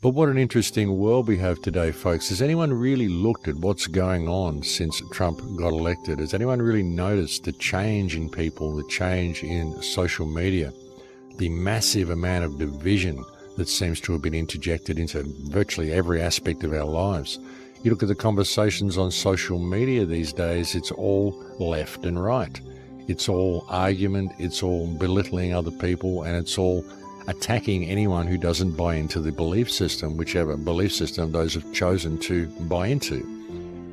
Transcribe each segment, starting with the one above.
But what an interesting world we have today, folks. Has anyone really looked at what's going on since Trump got elected? Has anyone really noticed the change in people, the change in social media, the massive amount of division that seems to have been interjected into virtually every aspect of our lives? You look at the conversations on social media these days, it's all left and right. It's all argument, it's all belittling other people, and it's all attacking anyone who doesn't buy into the belief system, whichever belief system those have chosen to buy into.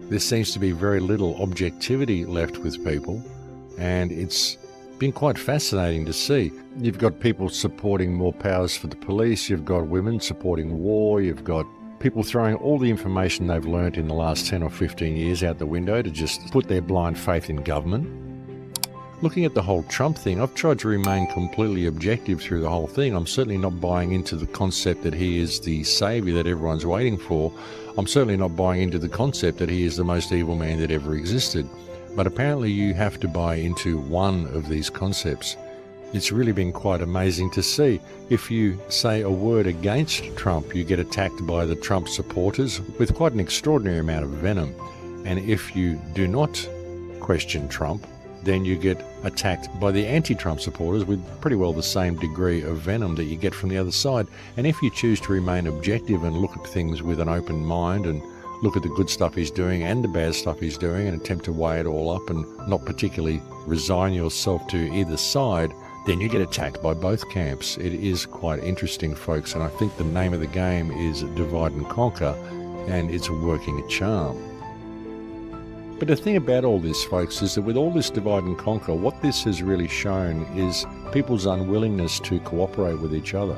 There seems to be very little objectivity left with people, and it's been quite fascinating to see. You've got people supporting more powers for the police, you've got women supporting war, you've got people throwing all the information they've learnt in the last 10 or 15 years out the window to just put their blind faith in government looking at the whole Trump thing, I've tried to remain completely objective through the whole thing. I'm certainly not buying into the concept that he is the savior that everyone's waiting for. I'm certainly not buying into the concept that he is the most evil man that ever existed. But apparently, you have to buy into one of these concepts. It's really been quite amazing to see. If you say a word against Trump, you get attacked by the Trump supporters with quite an extraordinary amount of venom. And if you do not question Trump, then you get attacked by the anti Trump supporters with pretty well the same degree of venom that you get from the other side. And if you choose to remain objective and look at things with an open mind and look at the good stuff he's doing and the bad stuff he's doing and attempt to weigh it all up and not particularly resign yourself to either side, then you get attacked by both camps. It is quite interesting, folks, and I think the name of the game is divide and conquer, and it's working a charm. But the thing about all this, folks, is that with all this divide and conquer, what this has really shown is people's unwillingness to cooperate with each other.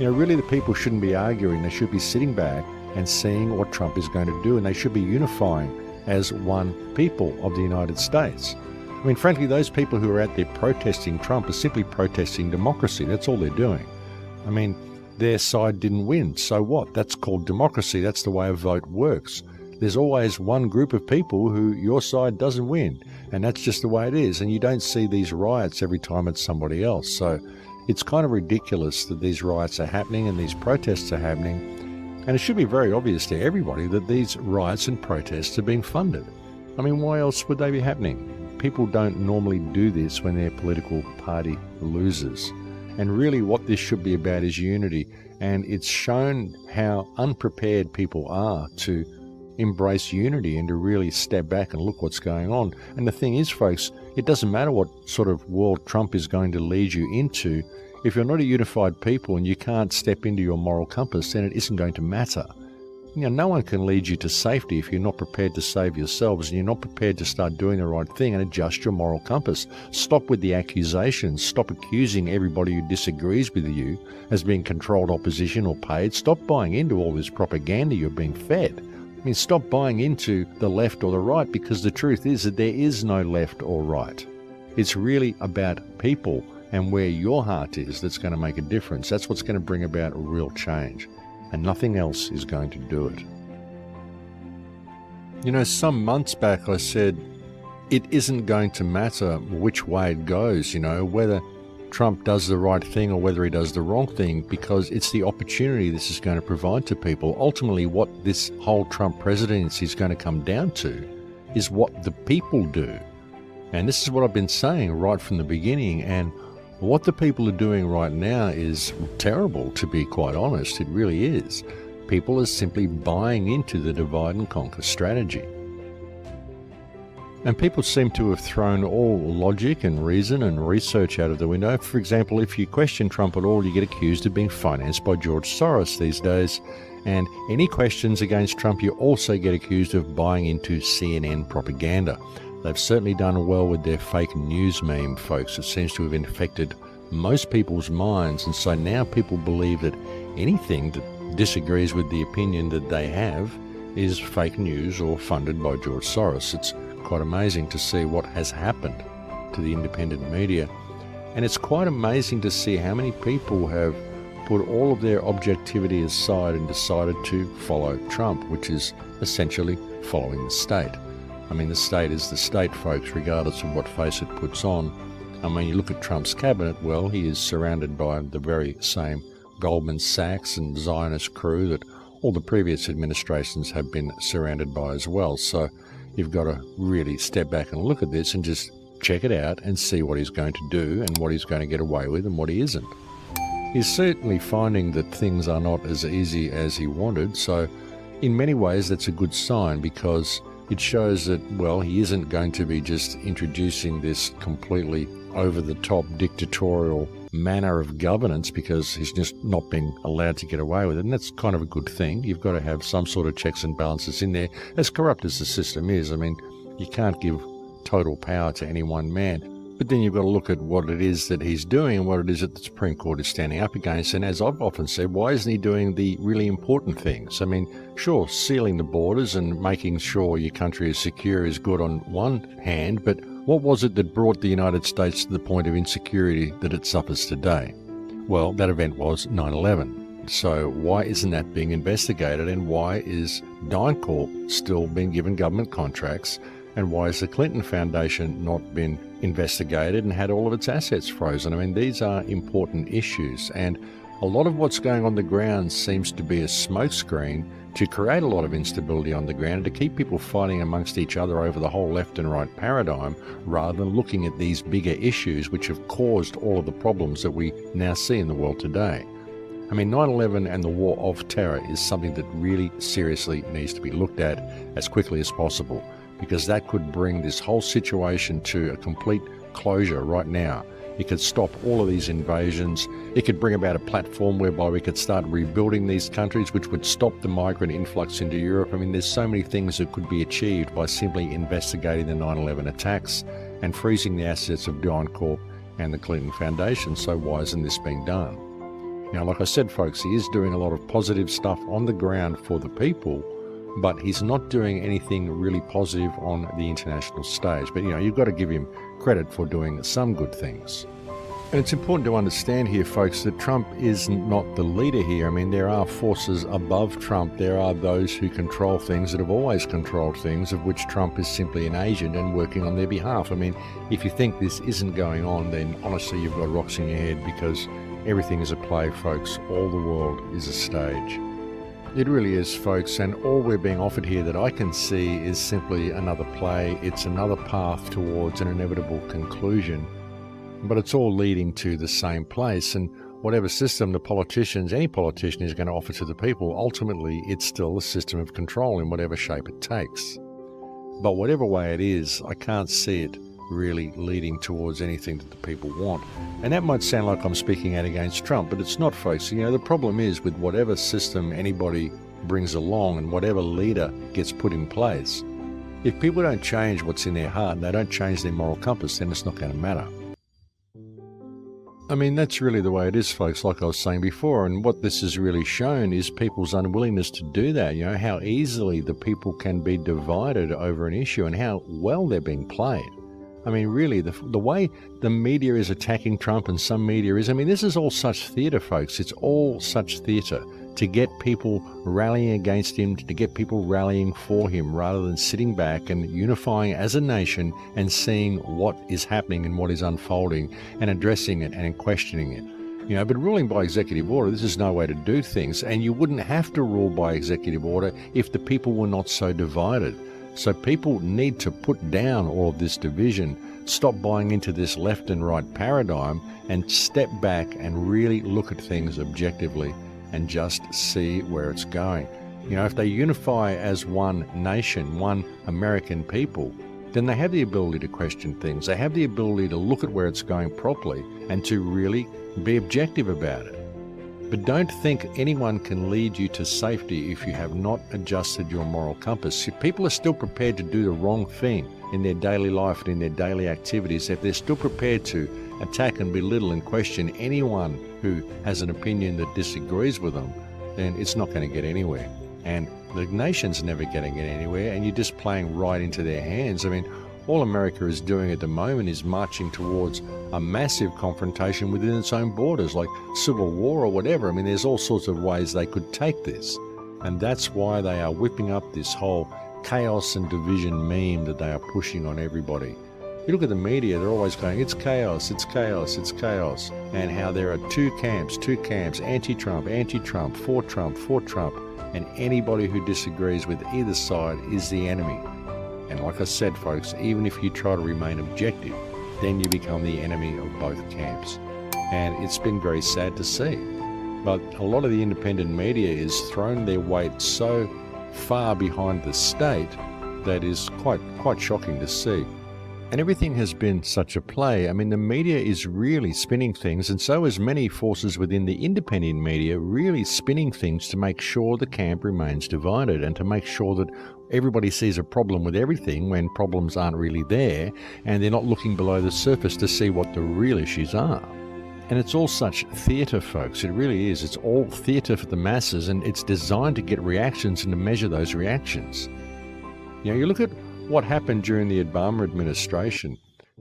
You know, really, the people shouldn't be arguing. They should be sitting back and seeing what Trump is going to do, and they should be unifying as one people of the United States. I mean, frankly, those people who are out there protesting Trump are simply protesting democracy. That's all they're doing. I mean, their side didn't win. So what? That's called democracy. That's the way a vote works there's always one group of people who your side doesn't win. And that's just the way it is. And you don't see these riots every time it's somebody else. So it's kind of ridiculous that these riots are happening and these protests are happening. And it should be very obvious to everybody that these riots and protests are being funded. I mean, why else would they be happening? People don't normally do this when their political party loses. And really, what this should be about is unity. And it's shown how unprepared people are to embrace unity and to really step back and look what's going on. And the thing is, folks, it doesn't matter what sort of world Trump is going to lead you into. If you're not a unified people and you can't step into your moral compass, then it isn't going to matter. You know, no one can lead you to safety if you're not prepared to save yourselves and you're not prepared to start doing the right thing and adjust your moral compass. Stop with the accusations. Stop accusing everybody who disagrees with you as being controlled opposition or paid. Stop buying into all this propaganda you're being fed. I mean, stop buying into the left or the right because the truth is that there is no left or right. It's really about people and where your heart is that's going to make a difference. That's what's going to bring about real change. And nothing else is going to do it. You know, some months back I said it isn't going to matter which way it goes, you know, whether Trump does the right thing or whether he does the wrong thing because it's the opportunity this is going to provide to people. Ultimately, what this whole Trump presidency is going to come down to is what the people do. And this is what I've been saying right from the beginning. And what the people are doing right now is terrible, to be quite honest. It really is. People are simply buying into the divide and conquer strategy. And people seem to have thrown all logic and reason and research out of the window. For example, if you question Trump at all, you get accused of being financed by George Soros these days. And any questions against Trump, you also get accused of buying into CNN propaganda. They've certainly done well with their fake news meme, folks. It seems to have infected most people's minds. And so now people believe that anything that disagrees with the opinion that they have is fake news or funded by George Soros. It's quite amazing to see what has happened to the independent media. And it's quite amazing to see how many people have put all of their objectivity aside and decided to follow Trump, which is essentially following the state. I mean, the state is the state, folks, regardless of what face it puts on. I mean, you look at Trump's cabinet, well, he is surrounded by the very same Goldman Sachs and Zionist crew that all the previous administrations have been surrounded by as well. So you've got to really step back and look at this and just check it out and see what he's going to do and what he's going to get away with and what he isn't. He's certainly finding that things are not as easy as he wanted, so in many ways that's a good sign because it shows that, well, he isn't going to be just introducing this completely over the top dictatorial manner of governance because he's just not been allowed to get away with it. And that's kind of a good thing. You've got to have some sort of checks and balances in there, as corrupt as the system is. I mean, you can't give total power to any one man. But then you've got to look at what it is that he's doing and what it is that the Supreme Court is standing up against. And as I've often said, why isn't he doing the really important things? I mean, sure, sealing the borders and making sure your country is secure is good on one hand, but what was it that brought the United States to the point of insecurity that it suffers today? Well, that event was 9 11. So, why isn't that being investigated? And why is DynCorp still being given government contracts? And why has the Clinton Foundation not been investigated and had all of its assets frozen? I mean, these are important issues. And a lot of what's going on the ground seems to be a smokescreen to create a lot of instability on the ground and to keep people fighting amongst each other over the whole left and right paradigm rather than looking at these bigger issues which have caused all of the problems that we now see in the world today. I mean, 9 11 and the war of terror is something that really seriously needs to be looked at as quickly as possible because that could bring this whole situation to a complete closure right now. It could stop all of these invasions. It could bring about a platform whereby we could start rebuilding these countries, which would stop the migrant influx into Europe. I mean, there's so many things that could be achieved by simply investigating the 9 11 attacks and freezing the assets of DynCorp and the Clinton Foundation. So, why isn't this being done? Now, like I said, folks, he is doing a lot of positive stuff on the ground for the people but he's not doing anything really positive on the international stage. But you know, you've got to give him credit for doing some good things. And it's important to understand here, folks, that Trump is not the leader here. I mean, there are forces above Trump. There are those who control things that have always controlled things, of which Trump is simply an agent and working on their behalf. I mean, if you think this isn't going on, then honestly, you've got rocks in your head because everything is a play, folks. All the world is a stage. It really is, folks, and all we're being offered here that I can see is simply another play. It's another path towards an inevitable conclusion, but it's all leading to the same place. And whatever system the politicians, any politician, is going to offer to the people, ultimately it's still a system of control in whatever shape it takes. But whatever way it is, I can't see it really leading towards anything that the people want. And that might sound like I'm speaking out against Trump, but it's not, folks. You know, the problem is with whatever system anybody brings along and whatever leader gets put in place, if people don't change what's in their heart and they don't change their moral compass, then it's not going to matter. I mean, that's really the way it is, folks, like I was saying before. And what this has really shown is people's unwillingness to do that. You know, how easily the people can be divided over an issue and how well they're being played. I mean, really, the, the way the media is attacking Trump and some media is, I mean, this is all such theatre, folks. It's all such theatre to get people rallying against him, to get people rallying for him, rather than sitting back and unifying as a nation and seeing what is happening and what is unfolding and addressing it and questioning it. You know, but ruling by executive order, this is no way to do things, and you wouldn't have to rule by executive order if the people were not so divided. So people need to put down all of this division, stop buying into this left and right paradigm, and step back and really look at things objectively and just see where it's going. You know, if they unify as one nation, one American people, then they have the ability to question things. They have the ability to look at where it's going properly and to really be objective about it. But don't think anyone can lead you to safety if you have not adjusted your moral compass. If people are still prepared to do the wrong thing in their daily life and in their daily activities, if they're still prepared to attack and belittle and question anyone who has an opinion that disagrees with them, then it's not going to get anywhere. And the nation's never getting get anywhere, and you're just playing right into their hands. I mean, all America is doing at the moment is marching towards a massive confrontation within its own borders, like civil war or whatever. I mean, there's all sorts of ways they could take this. And that's why they are whipping up this whole chaos and division meme that they are pushing on everybody. You look at the media, they're always going, it's chaos, it's chaos, it's chaos. And how there are two camps, two camps, anti Trump, anti Trump, for Trump, for Trump. And anybody who disagrees with either side is the enemy. And like I said, folks, even if you try to remain objective, then you become the enemy of both camps. And it's been very sad to see. But a lot of the independent media is thrown their weight so far behind the state that is quite quite shocking to see. And everything has been such a play. I mean, the media is really spinning things, and so is many forces within the independent media really spinning things to make sure the camp remains divided and to make sure that everybody sees a problem with everything when problems aren't really there and they're not looking below the surface to see what the real issues are. And it's all such theatre, folks. It really is. It's all theatre for the masses, and it's designed to get reactions and to measure those reactions. You know, you look at what happened during the Obama administration.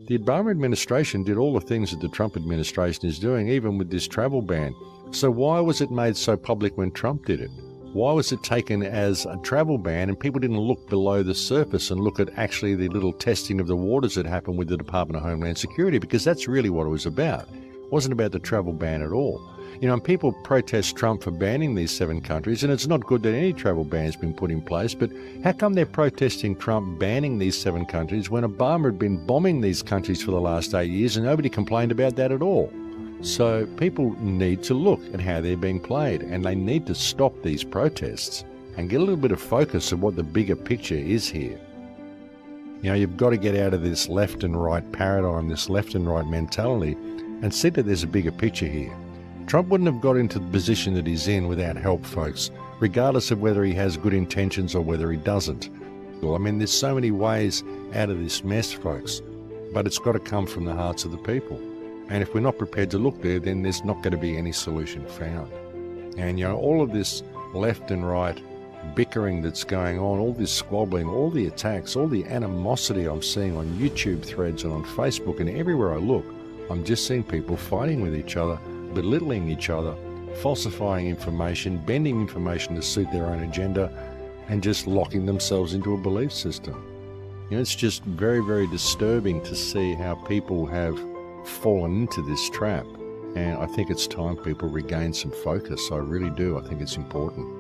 The Obama administration did all the things that the Trump administration is doing, even with this travel ban. So, why was it made so public when Trump did it? Why was it taken as a travel ban and people didn't look below the surface and look at actually the little testing of the waters that happened with the Department of Homeland Security? Because that's really what it was about. It wasn't about the travel ban at all. You know, and people protest Trump for banning these seven countries, and it's not good that any travel ban's been put in place, but how come they're protesting Trump banning these seven countries when Obama had been bombing these countries for the last eight years and nobody complained about that at all? So people need to look at how they're being played, and they need to stop these protests and get a little bit of focus of what the bigger picture is here. You know, you've got to get out of this left and right paradigm, this left and right mentality, and see that there's a bigger picture here. Trump wouldn't have got into the position that he's in without help, folks, regardless of whether he has good intentions or whether he doesn't. Well, I mean, there's so many ways out of this mess, folks, but it's got to come from the hearts of the people. And if we're not prepared to look there, then there's not going to be any solution found. And, you know, all of this left and right bickering that's going on, all this squabbling, all the attacks, all the animosity I'm seeing on YouTube threads and on Facebook and everywhere I look, I'm just seeing people fighting with each other belittling each other, falsifying information, bending information to suit their own agenda, and just locking themselves into a belief system. You know, it's just very, very disturbing to see how people have fallen into this trap. And I think it's time people regain some focus. I really do. I think it's important.